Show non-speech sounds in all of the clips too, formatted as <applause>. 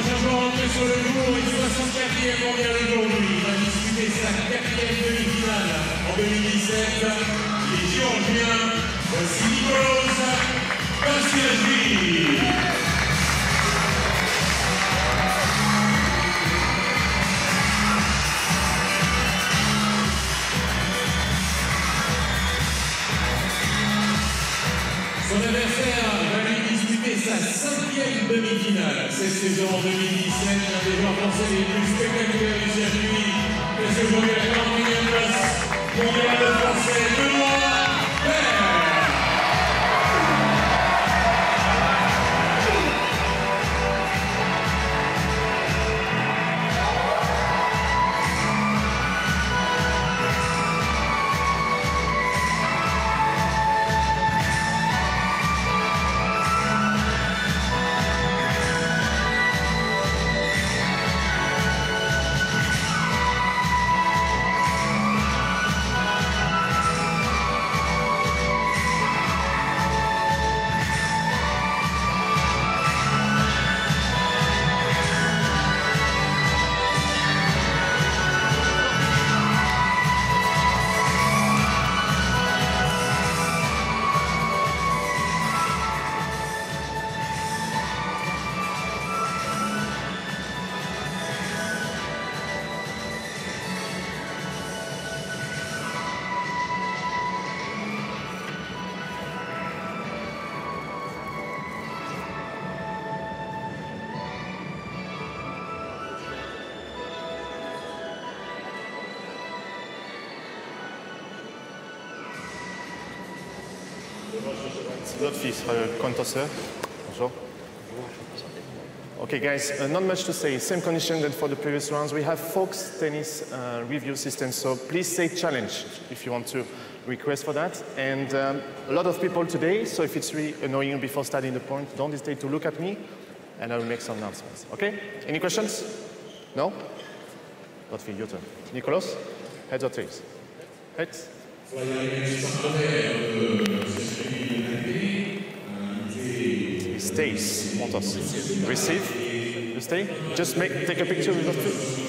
changement entré sur le jour, une 64e mondiale aujourd'hui. Il va disputer sa quatrième demi-finale en 2017. Les Géorgiens, voici Nicolas Vasilevski. Sa cinquième demi-finale. Cette saison en 2017, l'un des joueurs français les plus spectaculaires du circuit. Et ce jour la 41e place mondiale français, Benoît Bonjour. Okay, guys, uh, not much to say. Same condition than for the previous rounds. We have Fox tennis uh, review system, so please say challenge if you want to request for that. And um, a lot of people today, so if it's really annoying before starting the point, don't hesitate to look at me, and I will make some announcements. Okay? Any questions? No? Lotfi, your turn. Nicolas, heads or tails? Heads stays. Want receive the stay. Just make take a picture with us too.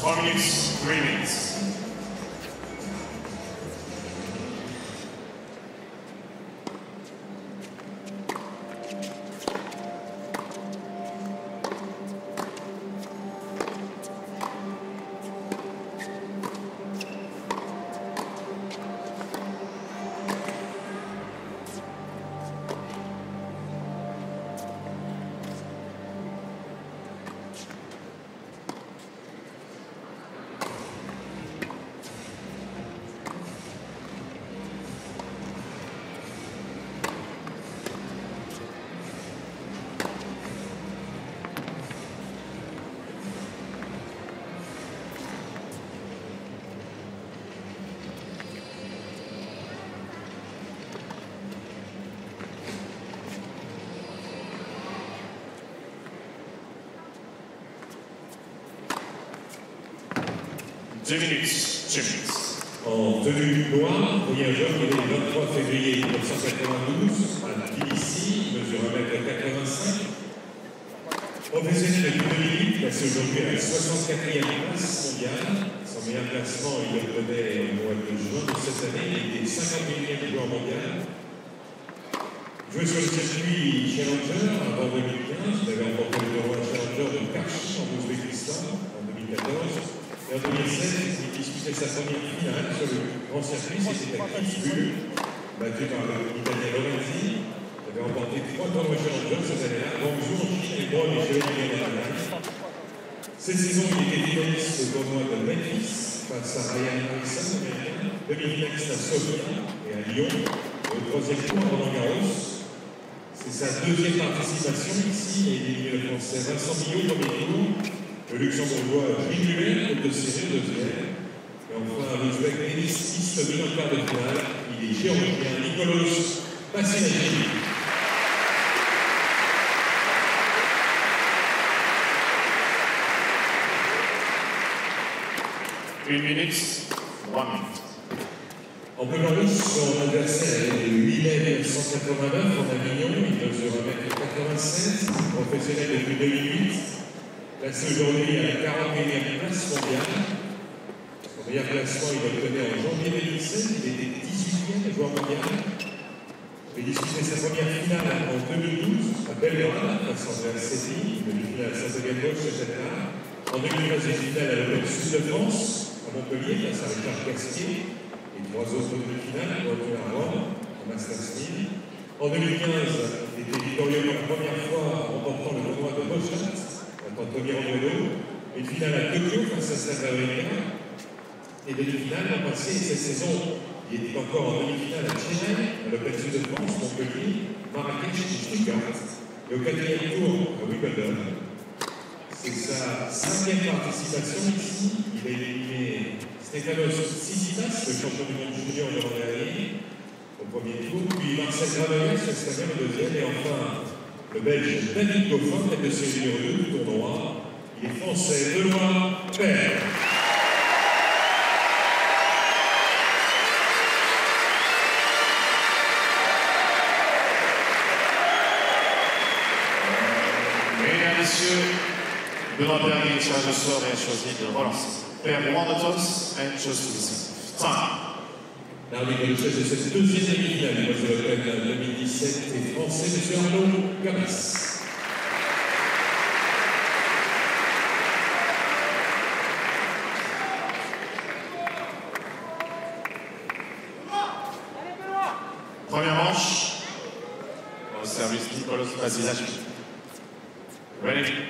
Four minutes, three minutes. Deux minutes, deux minutes. En tenue noire, voyageur le 23 février 1992 à Tbilissi, mesure 1m85. Professionnel depuis 2008, passé aujourd'hui à la 64e place mondiale. Son meilleur classement, il le connaît au mois de juin de cette année. Il était 51e joueur mondial. Joué sur le circuit Challenger avant 2015. Il avait remporté le tournoi Challenger de Karchi en Ouzbékistan en 2014. Et en 2016, il disputait sa première finale sur le grand circuit, c'était à Kitzbühel, battu par l'Italien Lorenzi. Il avait remporté trois tournois Challenger cette année-là, Guangzhou en Chine et Bonn et Chevalier en Cette saison, il était finaliste au tournoi de Memphis face à Ryan Harrison, demi-finaliste à Sofia et à Lyon, au troisième tour Roland Garros. C'est sa deuxième participation ici, il a éliminé le français Vincent Millot premier tour le luxembourgeois Gilles de série deuxième. Et enfin, l'Ouzbek Denis Istomin en de finale. Il est géorgien Nicolas Passinagini. Une minute. Belarus, son adversaire est de 8 mai 1989 en Avignon. Il mesure 1m87, professionnel depuis 2008. Placé aujourd'hui à la 41e place mondiale. Son meilleur classement, il obtenait en janvier 2017. Il était 18e joueur mondial. Il disputé sa première finale en 2012 à Belgrade face à Andrea Setti, demi-finale Saint-Étienne-Gauche année. En 2013, il finale à l'Open Sud de France à Montpellier face à Richard Castier et trois autres demi-finales, retour à Rome en Masters 1000. En 2015, il était victorieux pour la première fois en remportant le tournoi de Boschat Antonio Romero, une finale à Tokyo face à Salvador et demi-finale l'an passé. Cette saison, il était encore en demi-finale à Chennai, à l'Open de France, Montpellier, Marrakech et Stuttgart. Et au quatrième tour à Wimbledon. C'est sa cinquième participation ici. Il a éliminé Stefanos Tsitsipas, le champion du monde junior de l'an dernier, au premier tour, puis Marcel Graveles, l'espagnol, au deuxième, et enfin le Belge David Goffin, tête de série numéro 2 du tournoi. Il est français, Benoît Père. Mesdames, Messieurs, Benoît est tirage au sort et a choisi de relancer. Père, one of us and just to listen. Time. L'arbitre de cette deuxième demi-finale du Moise Open 2017 est français, M. Arnaud Gamas. Première manche, au service Nicolas. Ready? Ready?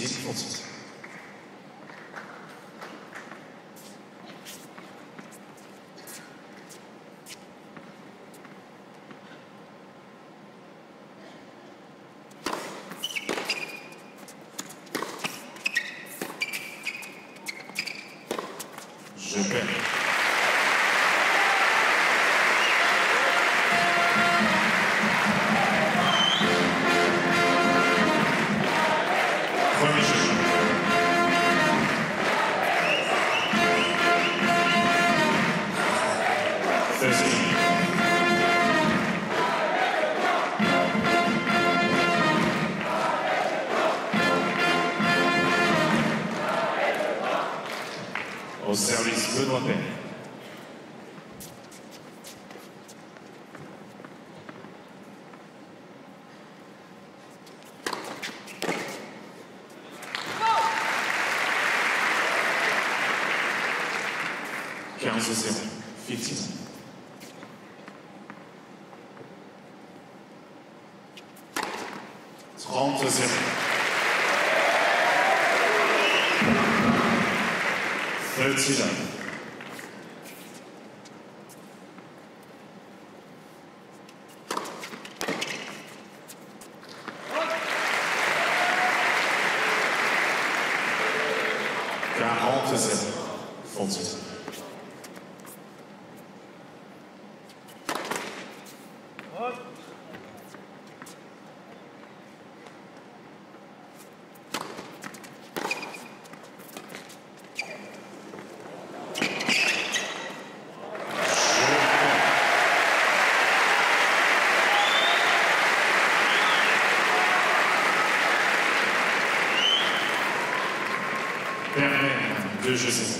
muziek. Francisco Vizina. Francisco. Vizina. de Genèse.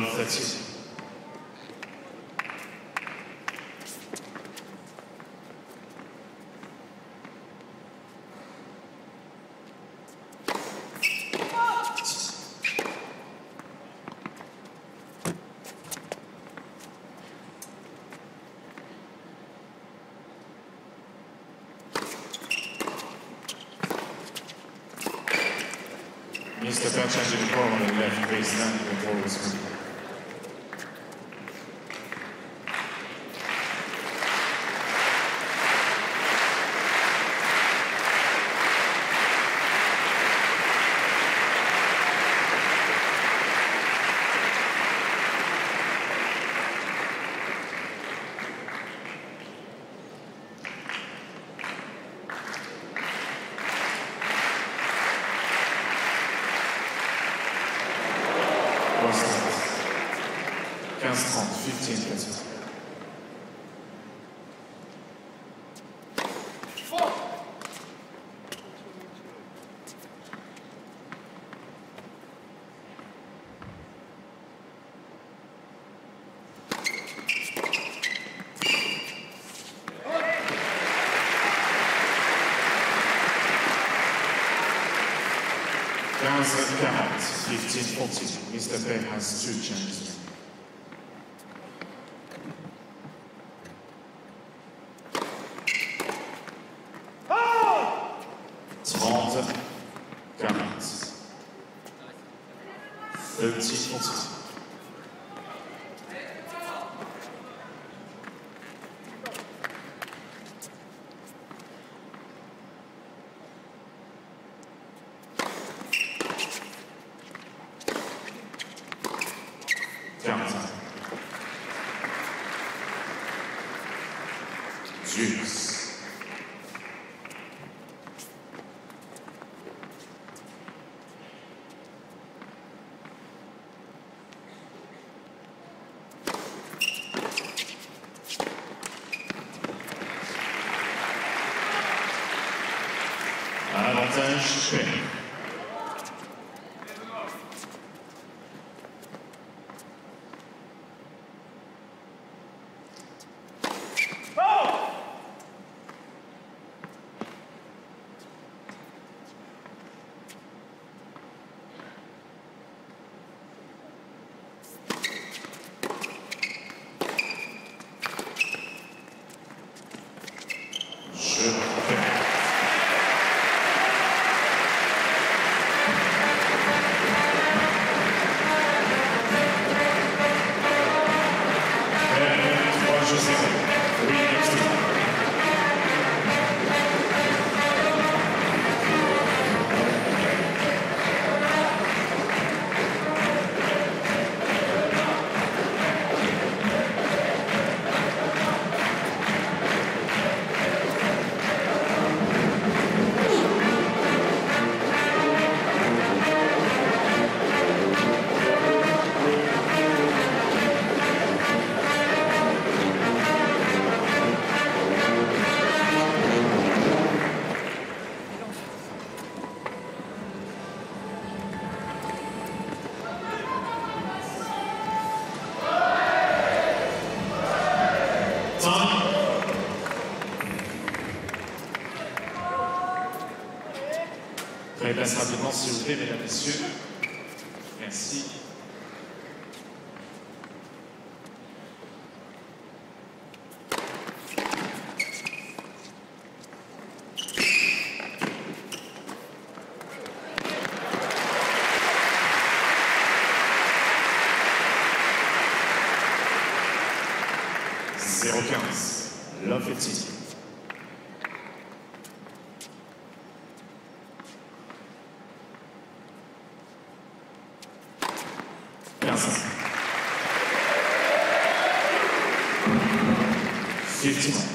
130. Mr. Touch, I did left baseline before it was 15-40, Mr. Pei has two chances. S'il vous plaît, mesdames, messieurs. Merci. Zéro quinze. Love it. Quinze. Fifteen.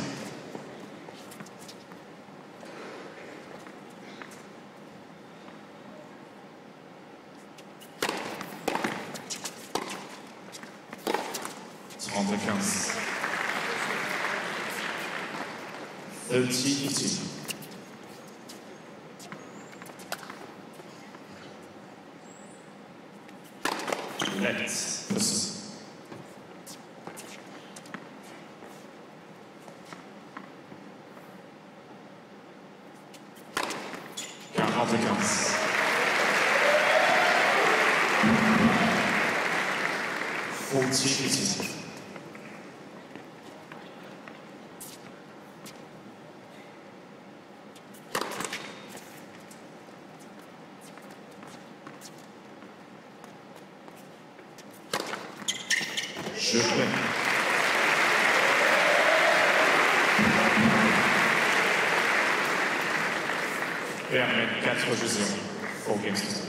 Trente Schön. Ja, mit Herzverschlüsselung vorgehst.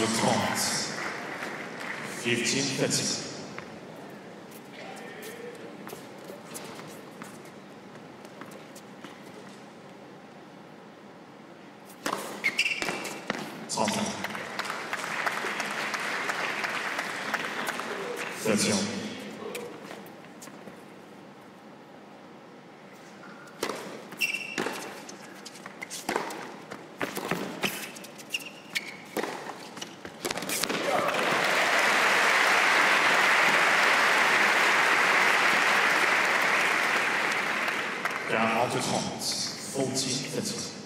Nigel Thomas, 1530. uit het。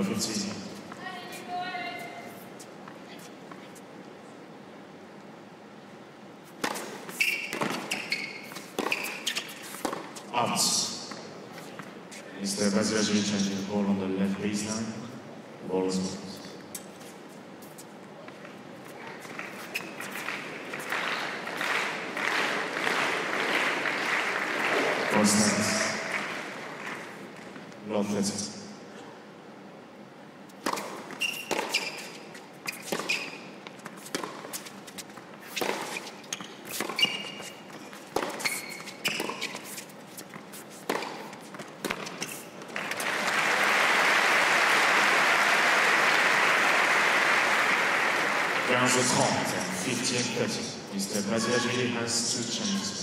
Love Team. Out. Mr. Changing the ball on the left baseline. Ball is the call. 15 30. Mr. Brazilian has two chances.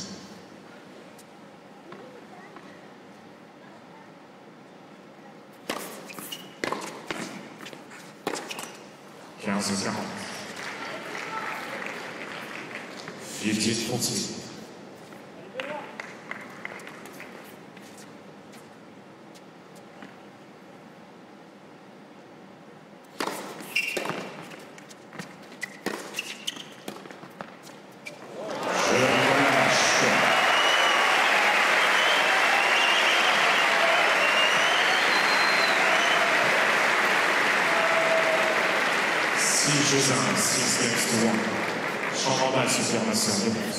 graça.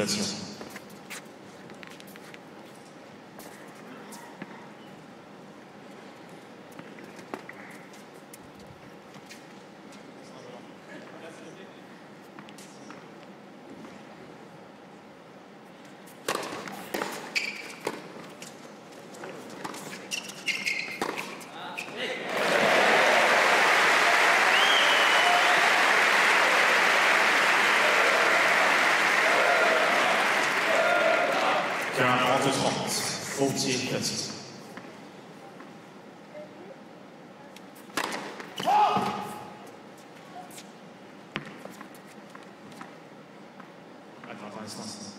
That's right. Ufukçi kaçır. Einfach reißen.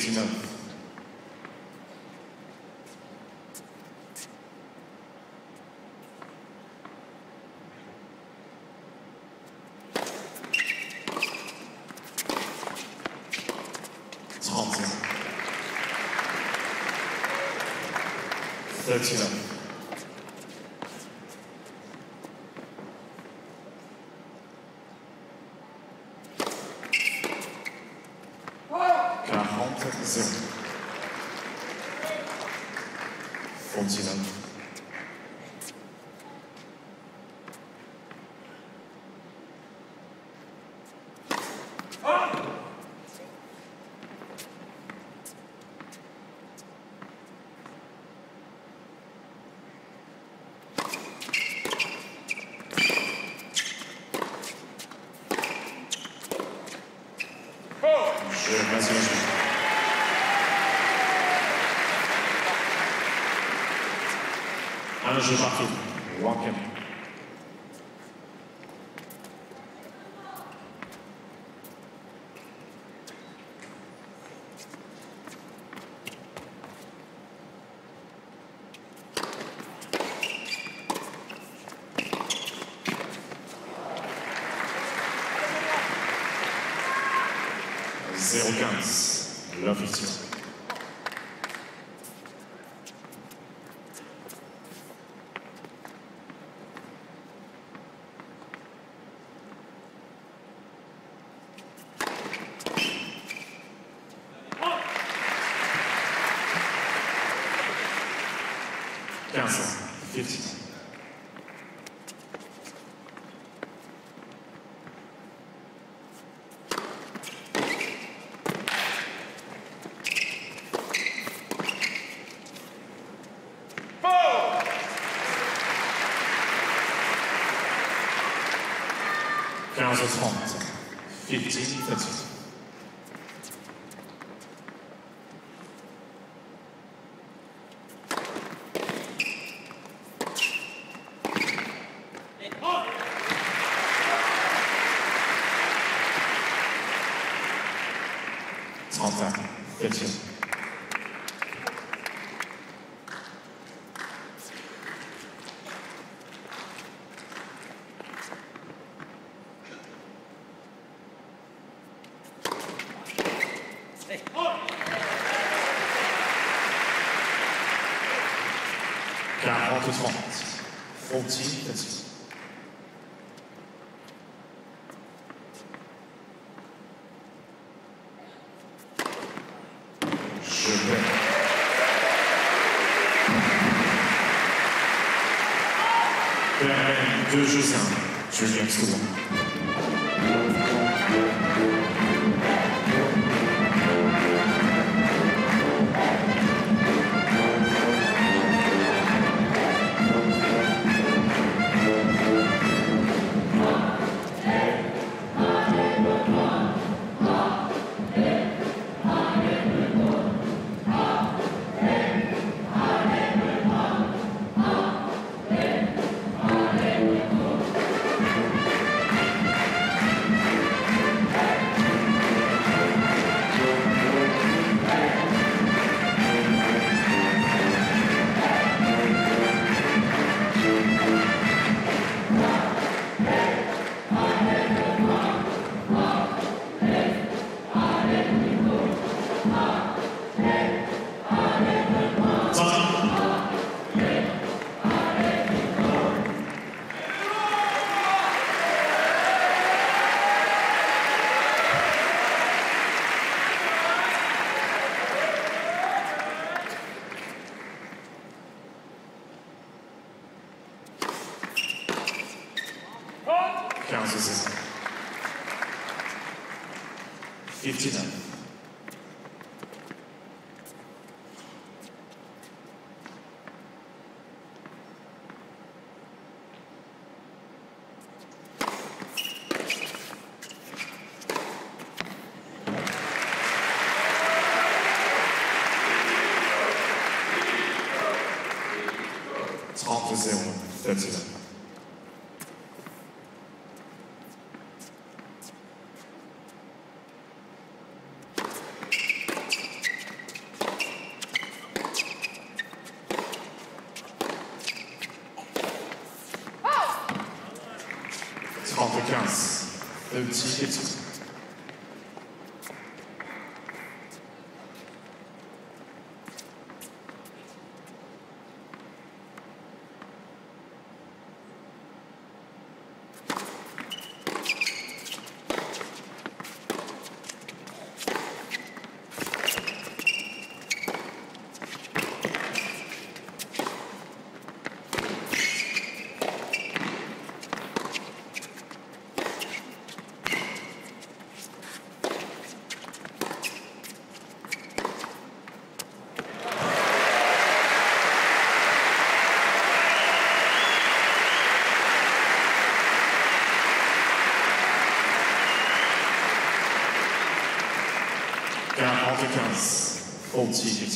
19. Euh, Thirteen. Un jeu. Wanken. séquence, l'officier. Quinze, fifteen. House's haunt. 15 minutes. Trente. Fourteen thirty. Je de Josin, Julien Souvent. Jesus. It's 95, Ontier.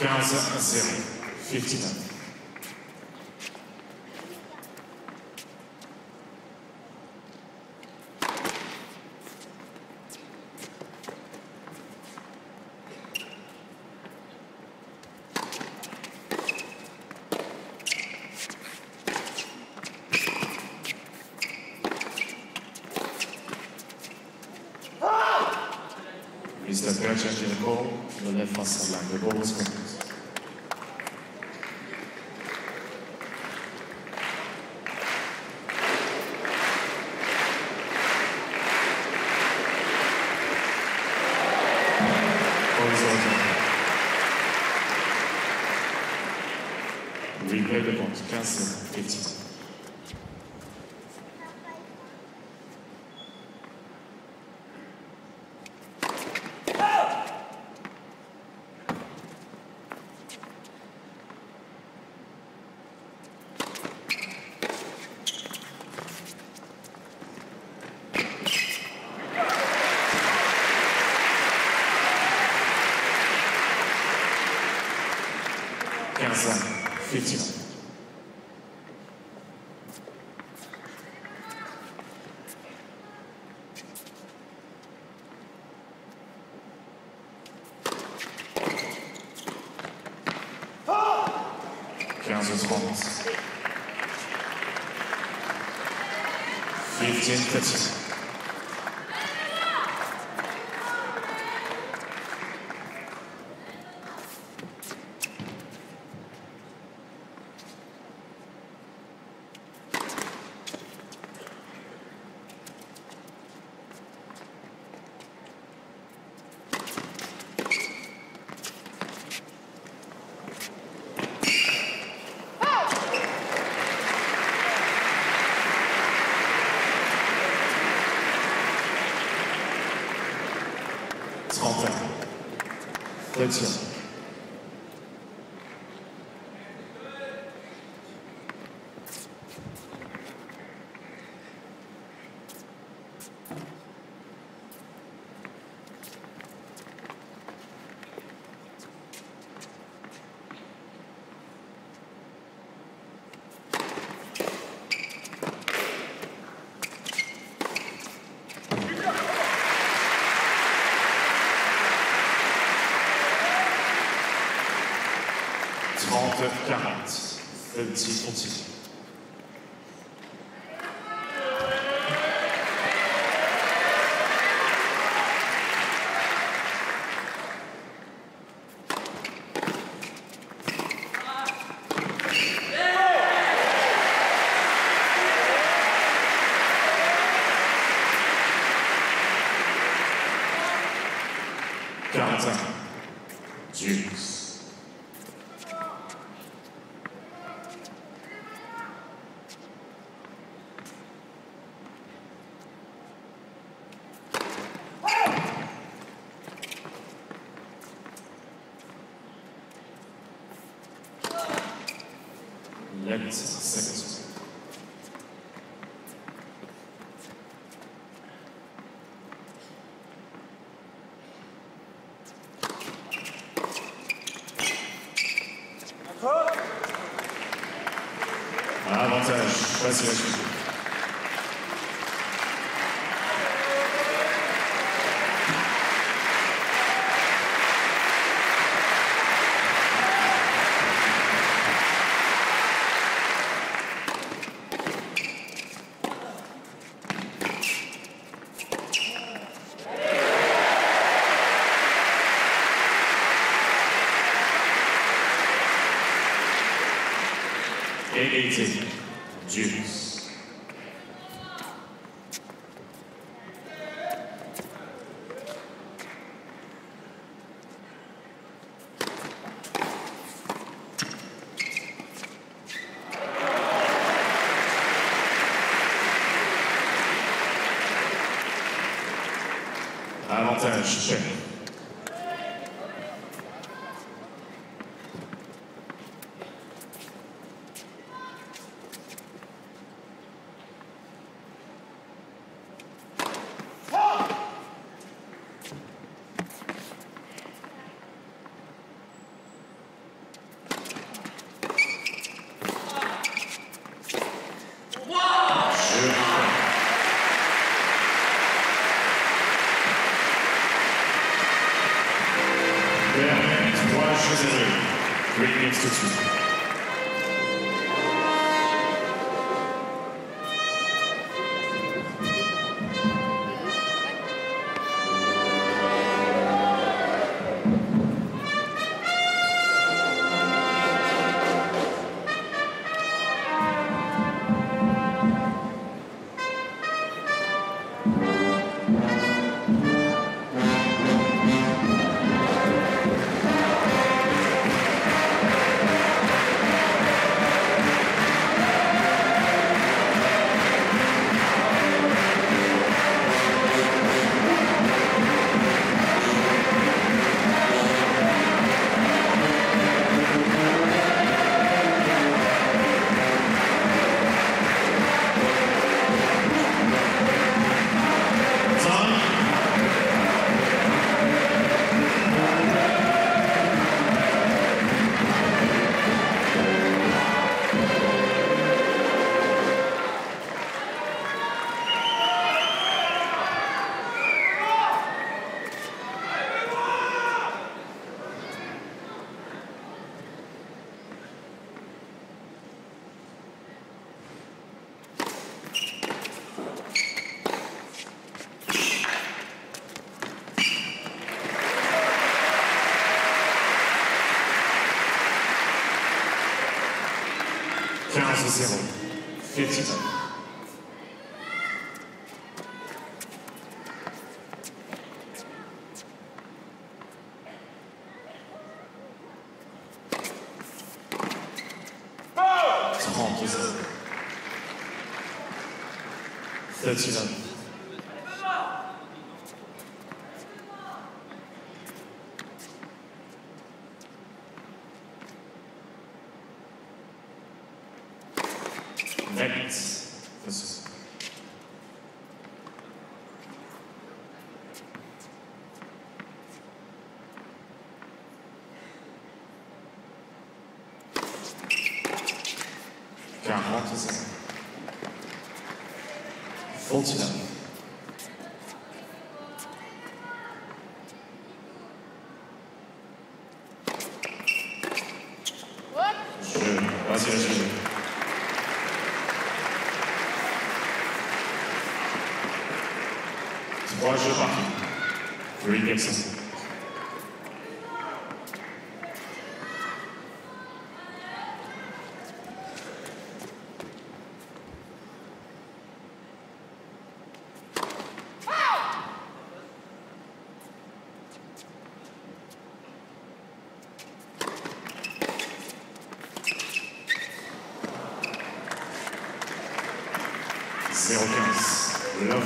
15 à 0. 59. Mr. Percha Jenko, the left face line, the ball was 这样子。伝説超赞，喝起。Gracias. Eighteen. 在实现 Palästina. Rechts. Das ja, das ist also. gaan.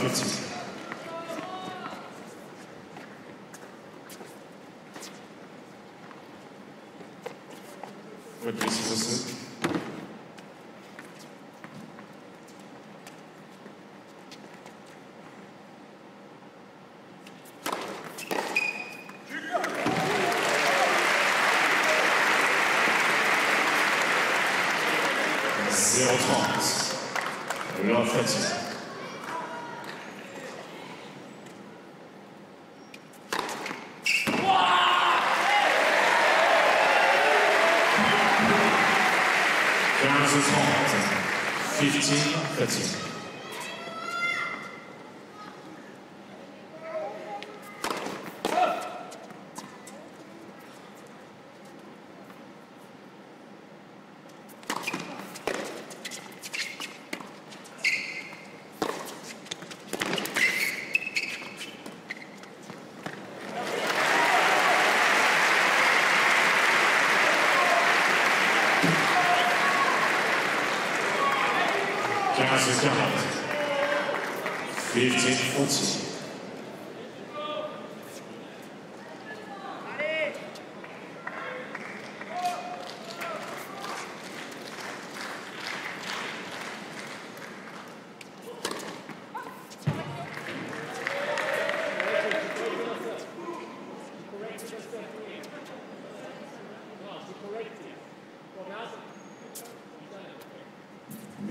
Merci.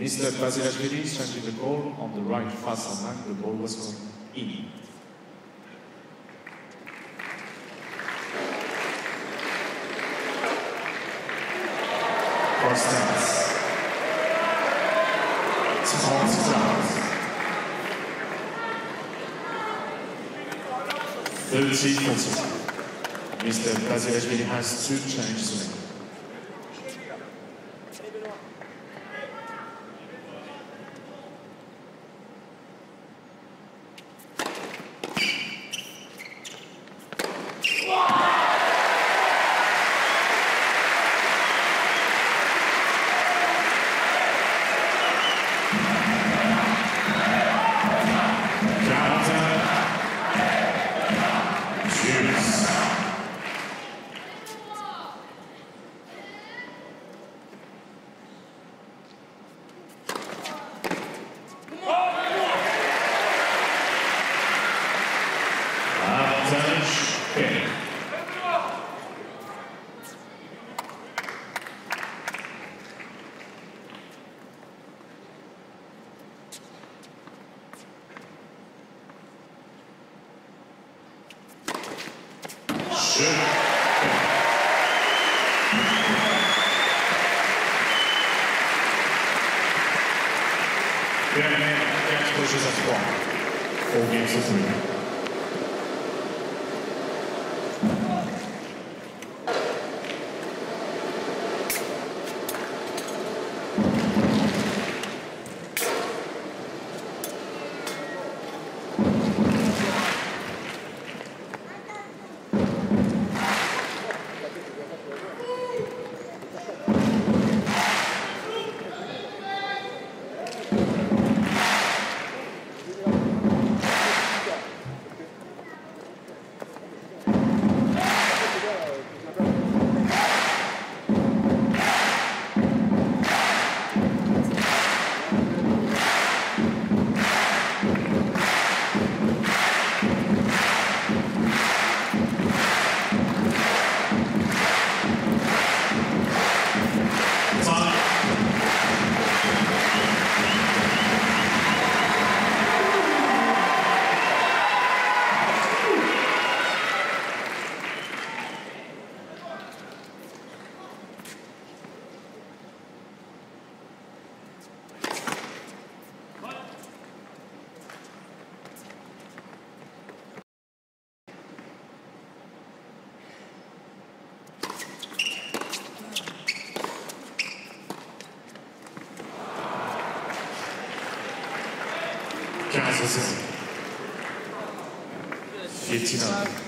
Mr. Basilashvili the goal the right fast line. The ball was going in. Our stance. 30 30 40. Mr. Basilashvili has two changes 進む1番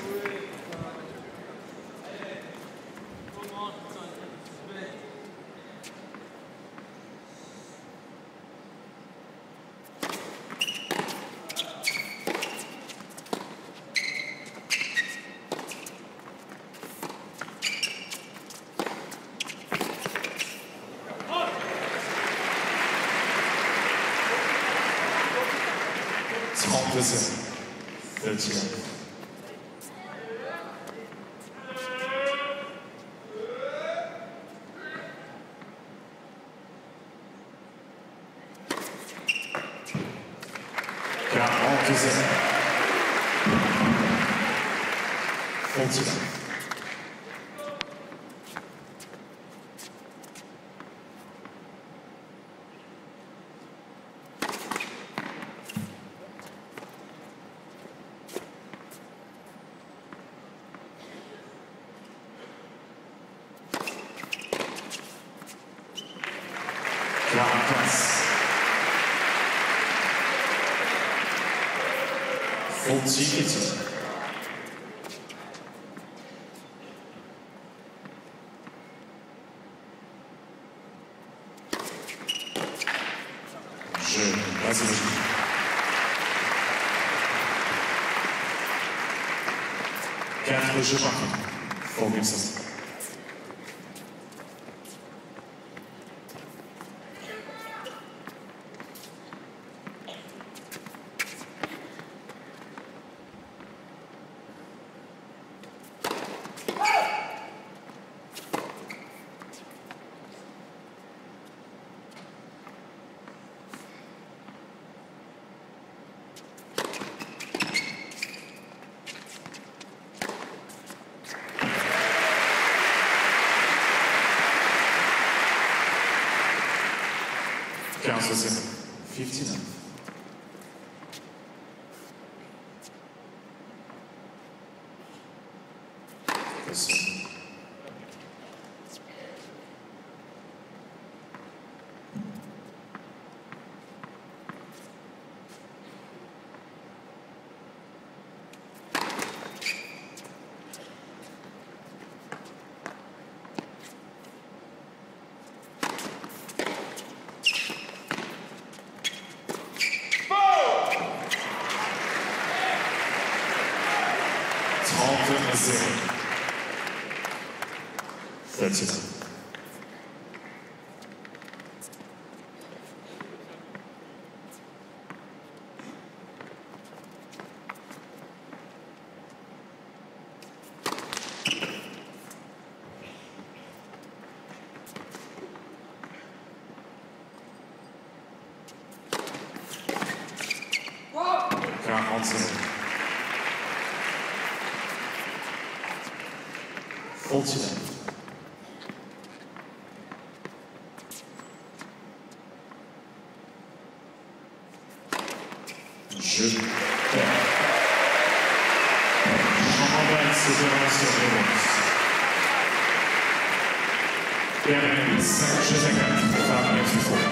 Mitsuki Kitsu. Schön, lassen Sie mich. Catherine Schiffer, Frau Gibson. Maximum. 15. Listen. Gracias. Gracias. Justo. Romances of Austria Rebels. Während Saint-Joseph-Camp war, war er zuvor.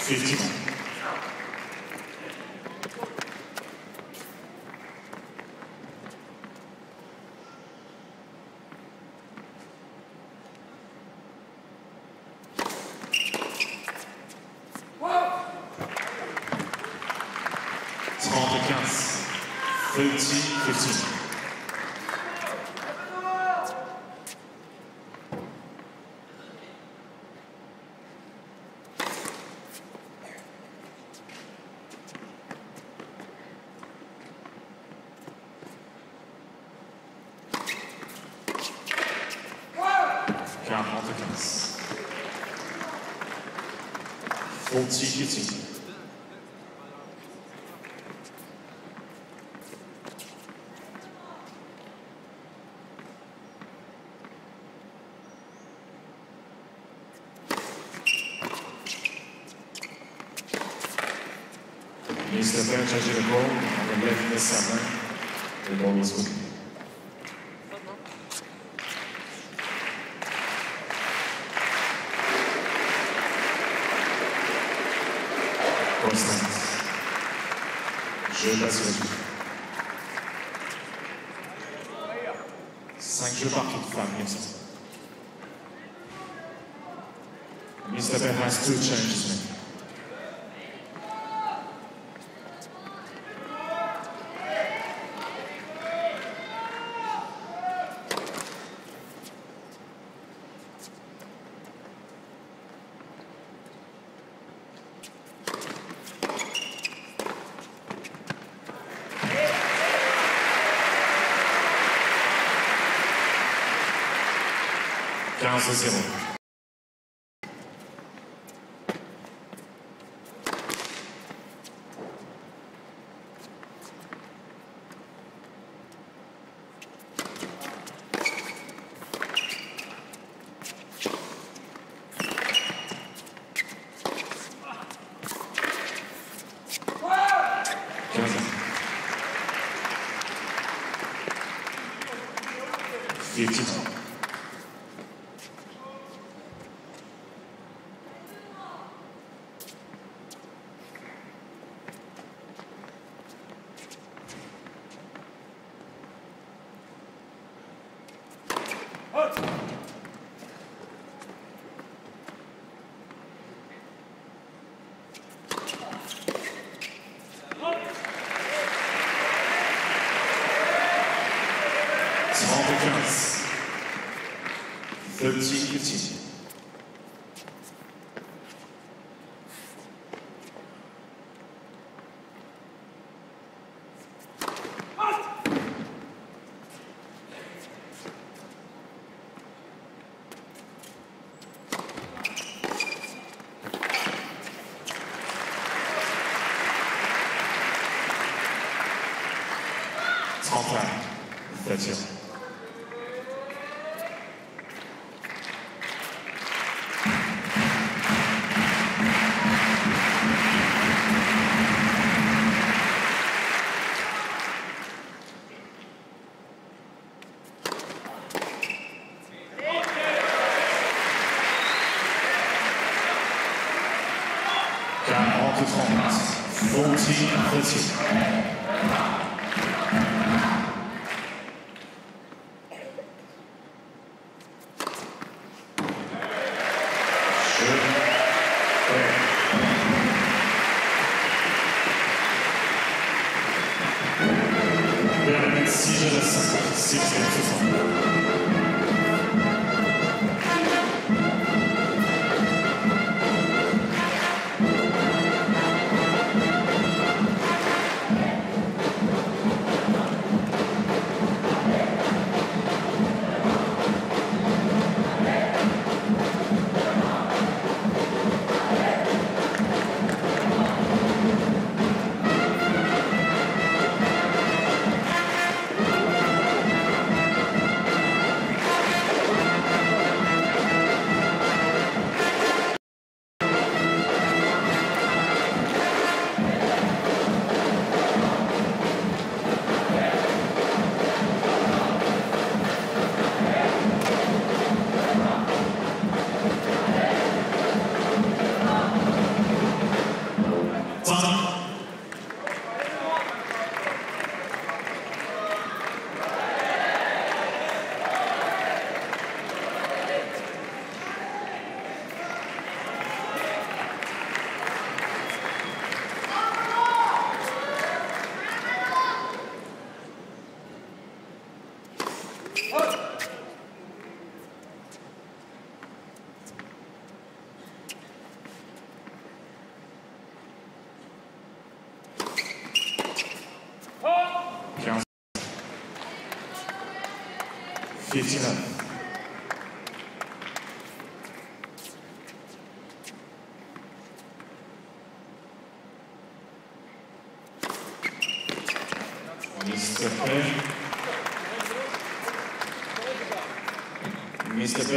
谢谢。Jan Ottekens. Mr. Francis the left this summer, the ball good. nosso Senhor. Quentin Fatien.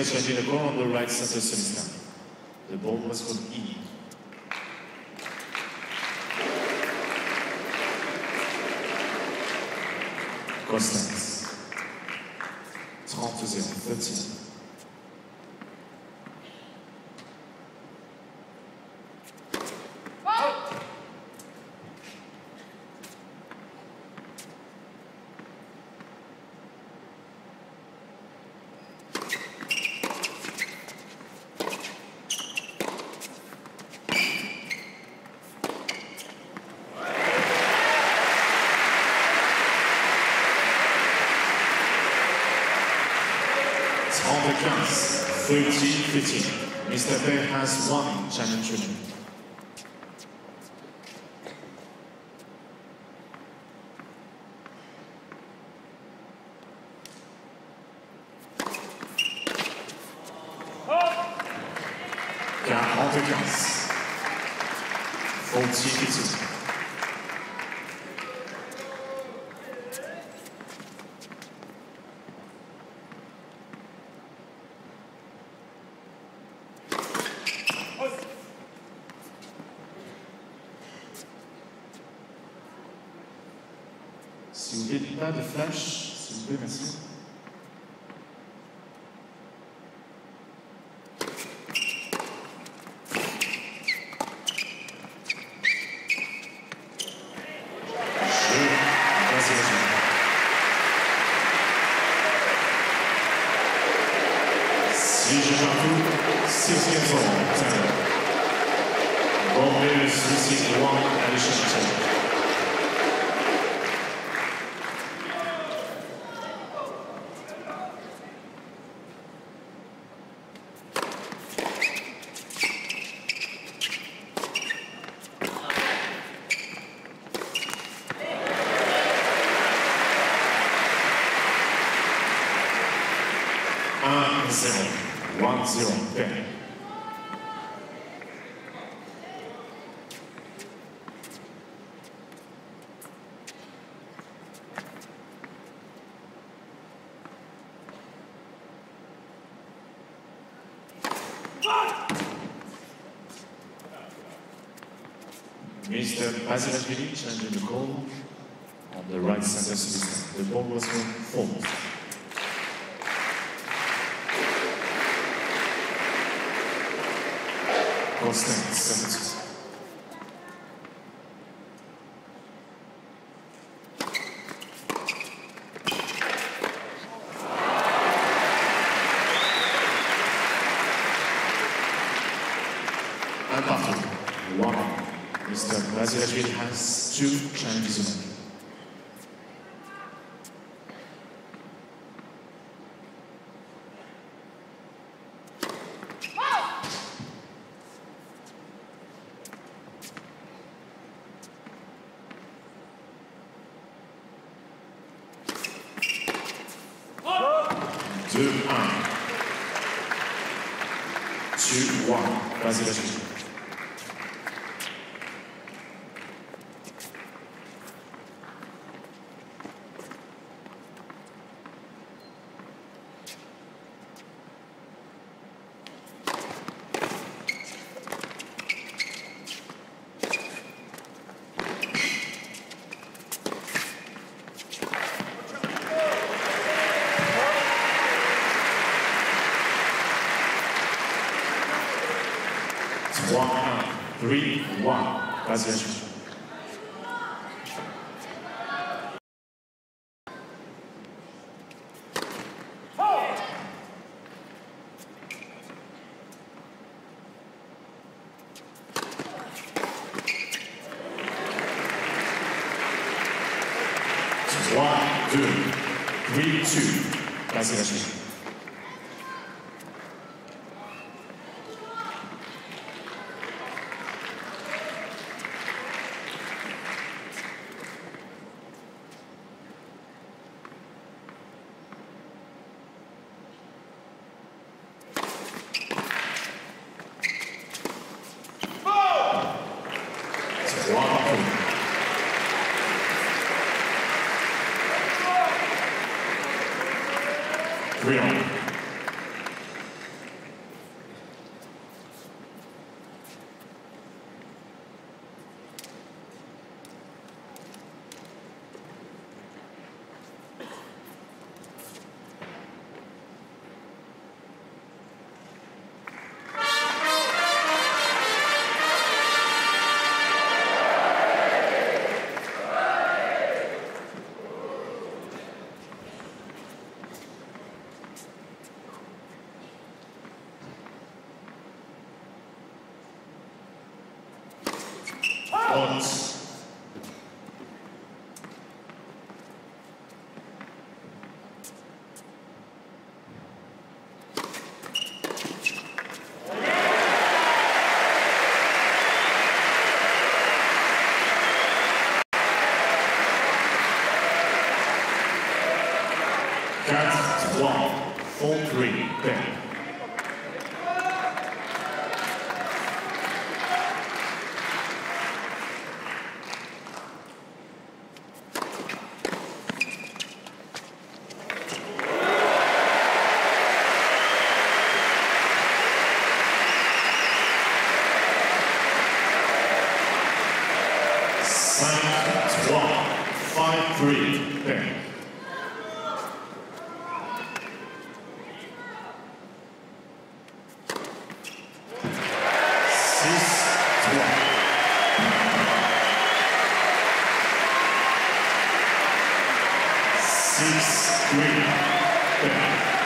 Sylvester Gineco on the right center semicircle. 15. Si vous voulez pas de flash, s'il vous plaît, merci. Mr. Basilashvili challenging the goal on the right center system. The ball was forward. Constant one, three, one. Gracias. three. sixth grade.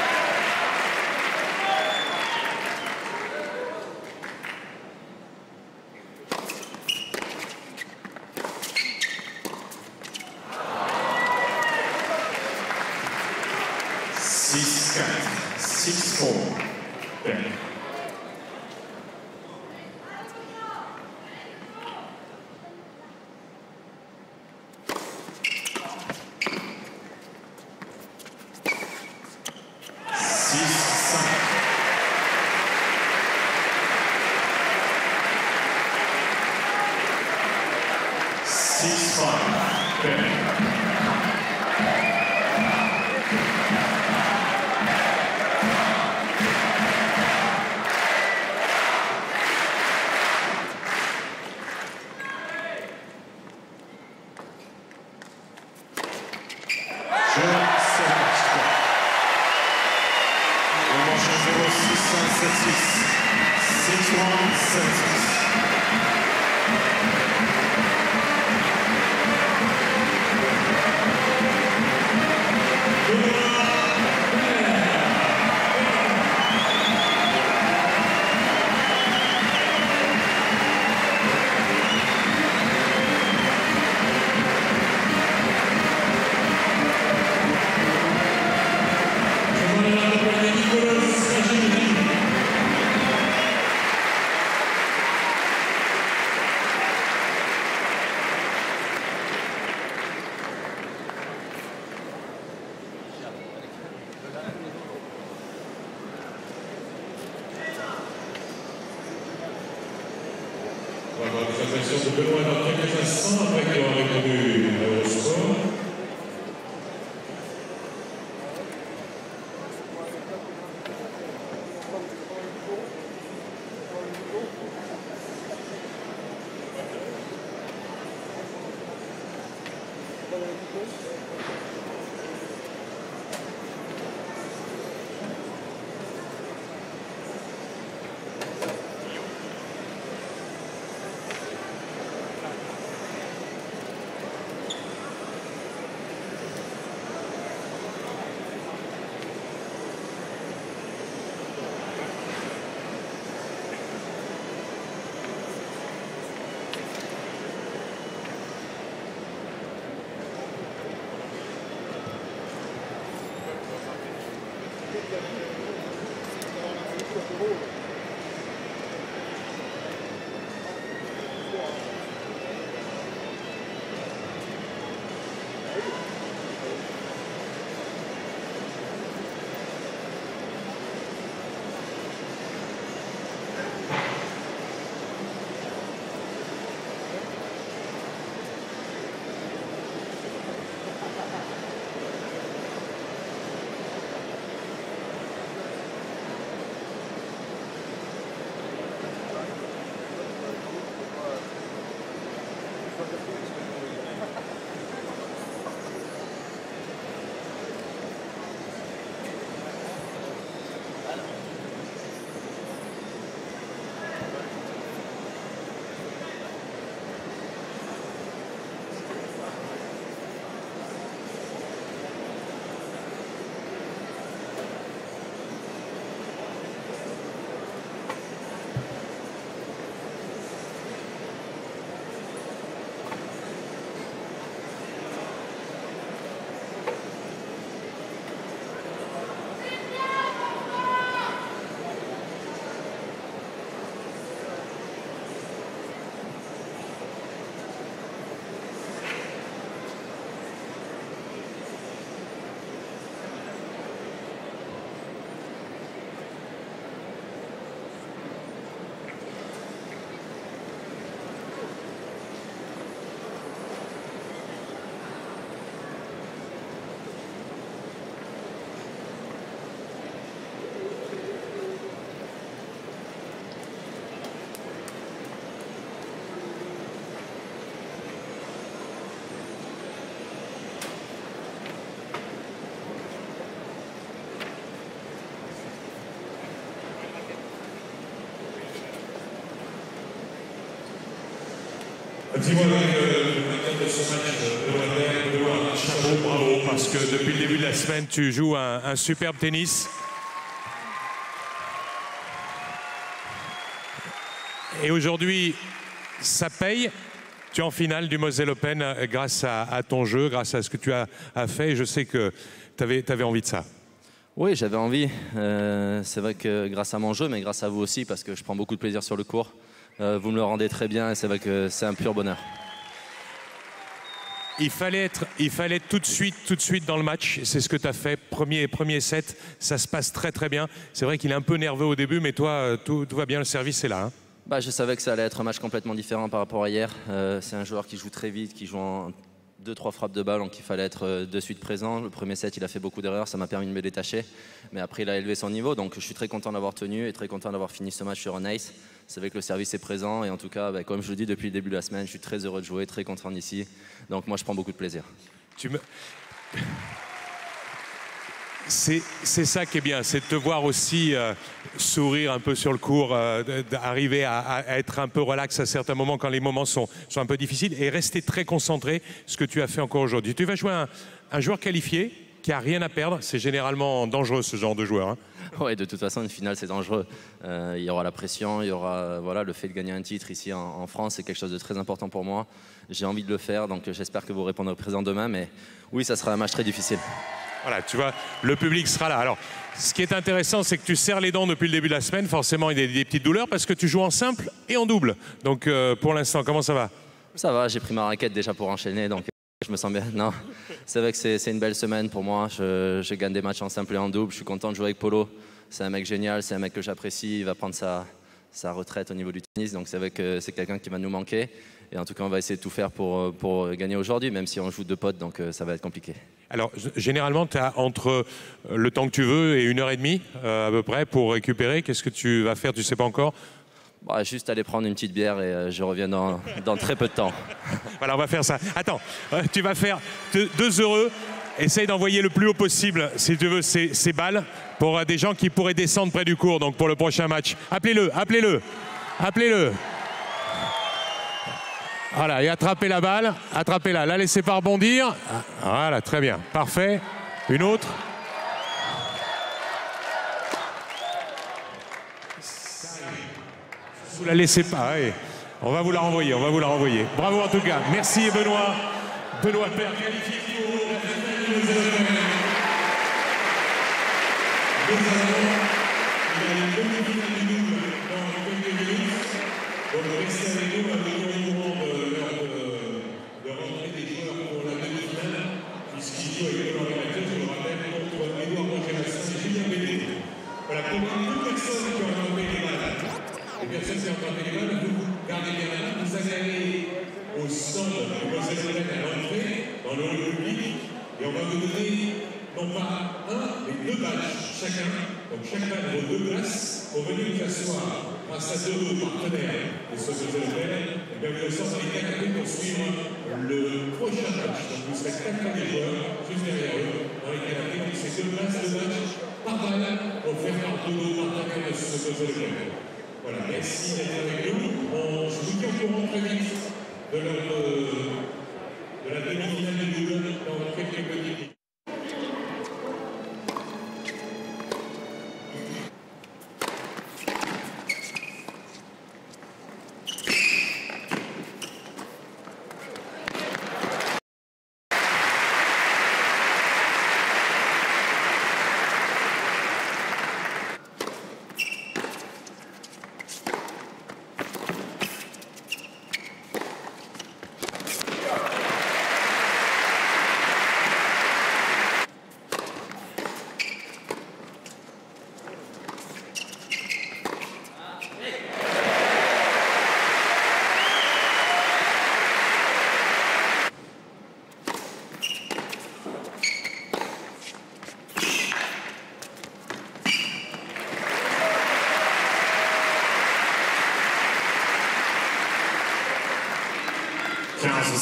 Petit mot avec le de ce match, Chapeau, bravo, parce que depuis le début de la semaine, tu joues un, superbe tennis. Et aujourd'hui, ça paye. Tu es en finale du Moselle Open euh, grâce à, ton jeu, grâce à ce que tu as, fait. Je sais que tu avais, envie de ça. Oui, j'avais envie. Euh, c'est vrai que grâce à mon jeu, mais grâce à vous aussi, parce que je prends beaucoup de plaisir sur le court. Euh, vous me le rendez très bien et c'est vrai que c'est un pur bonheur. Il fallait être, il fallait être tout de suite, tout de suite dans le match. C'est ce que tu as fait. Premier, premier set, ça se passe très très bien. C'est vrai qu'il est un peu nerveux au début, mais toi, euh, tout, tout va bien. Le service est là. hein. Bah, je savais que ça allait être un match complètement différent par rapport à hier. Euh, c'est un joueur qui joue très vite, qui joue en deux, trois frappes de balle, donc il fallait être euh, de suite présent. Le premier set, il a fait beaucoup d'erreurs, ça m'a permis de me détacher. Mais après, il a élevé son niveau, donc je suis très content d'avoir tenu et très content d'avoir fini ce match sur un ace. C'est vrai que le service est présent et en tout cas, bah, comme je le dis depuis le début de la semaine, je suis très heureux de jouer, très content d'ici. Donc moi, je prends beaucoup de plaisir. Tu me... C'est ça qui est bien, c'est de te voir aussi euh, sourire un peu sur le cours, euh, d'arriver à, être un peu relax à certains moments quand les moments sont, un peu difficiles et rester très concentré, ce que tu as fait encore aujourd'hui. Tu vas jouer un, joueur qualifié qui a rien à perdre, c'est généralement dangereux ce genre de joueur. hein. <laughs> Ouais, de toute façon, une finale, c'est dangereux. Euh, il y aura la pression, il y aura voilà, le fait de gagner un titre ici en, en France, c'est quelque chose de très important pour moi. J'ai envie de le faire, donc j'espère que vous répondrez présent demain. Mais oui, ça sera un match très difficile. Voilà, tu vois, le public sera là. Alors, ce qui est intéressant, c'est que tu serres les dents depuis le début de la semaine. Forcément, il y a des, petites douleurs parce que tu joues en simple et en double. Donc, euh, pour l'instant, comment ça va? Ça va, j'ai pris ma raquette déjà pour enchaîner, donc euh, je me sens bien. Non, c'est vrai que c'est une belle semaine pour moi. Je, je gagne des matchs en simple et en double. Je suis content de jouer avec Polo. C'est un mec génial, c'est un mec que j'apprécie. Il va prendre sa, sa retraite au niveau du tennis, donc c'est vrai que c'est quelqu'un qui va nous manquer. Et en tout cas, on va essayer de tout faire pour, euh, pour gagner aujourd'hui, même si on joue deux potes, donc euh, ça va être compliqué. Alors, généralement, tu as entre euh, le temps que tu veux et une heure et demie, euh, à peu près, pour récupérer. Qu'est-ce que tu vas faire? Tu sais pas encore? Bah, juste aller prendre une petite bière et euh, je reviens dans, <laughs> dans très peu de temps. <laughs> Voilà, on va faire ça. Attends, tu vas faire deux, deux heureux. Essaye d'envoyer le plus haut possible, si tu veux, ces, ces balles pour des gens qui pourraient descendre près du cours, donc pour le prochain match. Appelez-le, appelez-le, appelez-le. Voilà, et attrapez la balle, attrapez-la. La laissez pas rebondir. Voilà, très bien, parfait. Une autre. Vous la laissez pas. On va vous la renvoyer, on va vous la renvoyer. Bravo en tout cas. Merci Benoît. Benoît Père. pour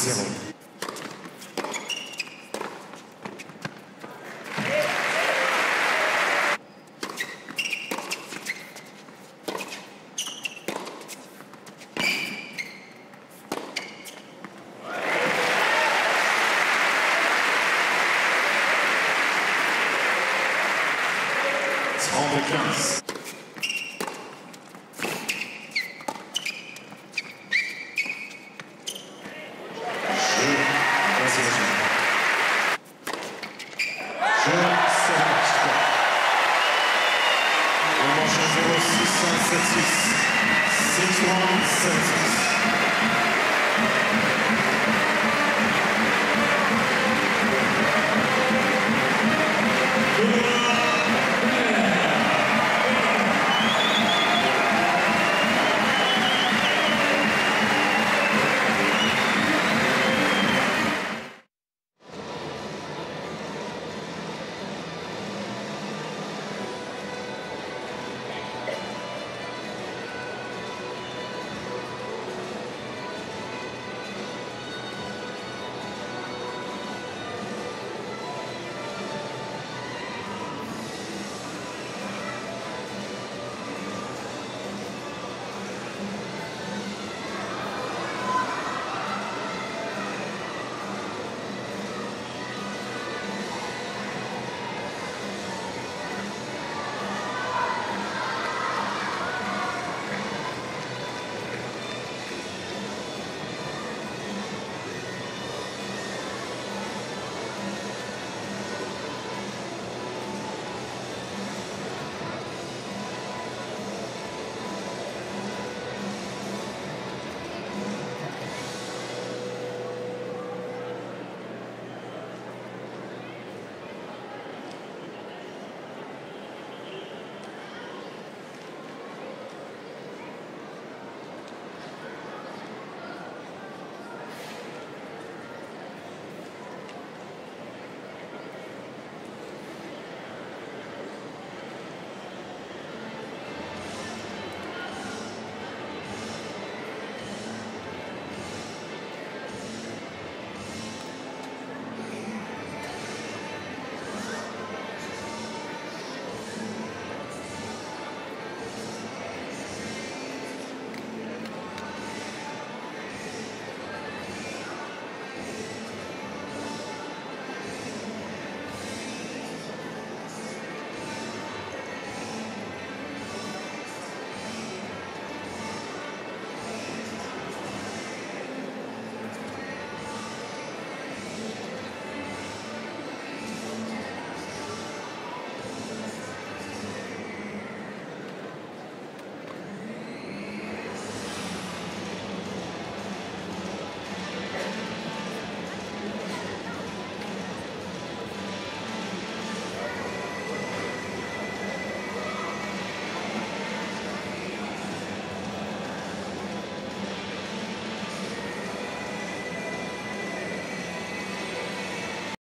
Zéro.